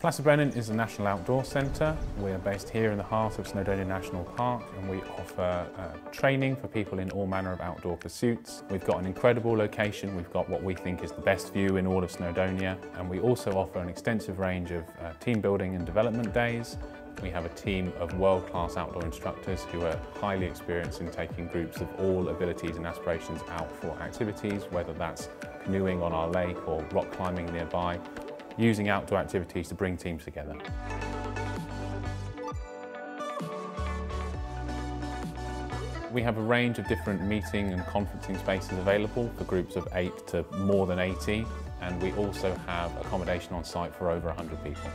Plas y Brenin is a national outdoor centre. We're based here in the heart of Snowdonia National Park and we offer uh, training for people in all manner of outdoor pursuits. We've got an incredible location, we've got what we think is the best view in all of Snowdonia and we also offer an extensive range of uh, team building and development days. We have a team of world-class outdoor instructors who are highly experienced in taking groups of all abilities and aspirations out for activities, whether that's canoeing on our lake or rock climbing nearby using outdoor activities to bring teams together. We have a range of different meeting and conferencing spaces available for groups of 8 to more than 80 and we also have accommodation on site for over 100 people.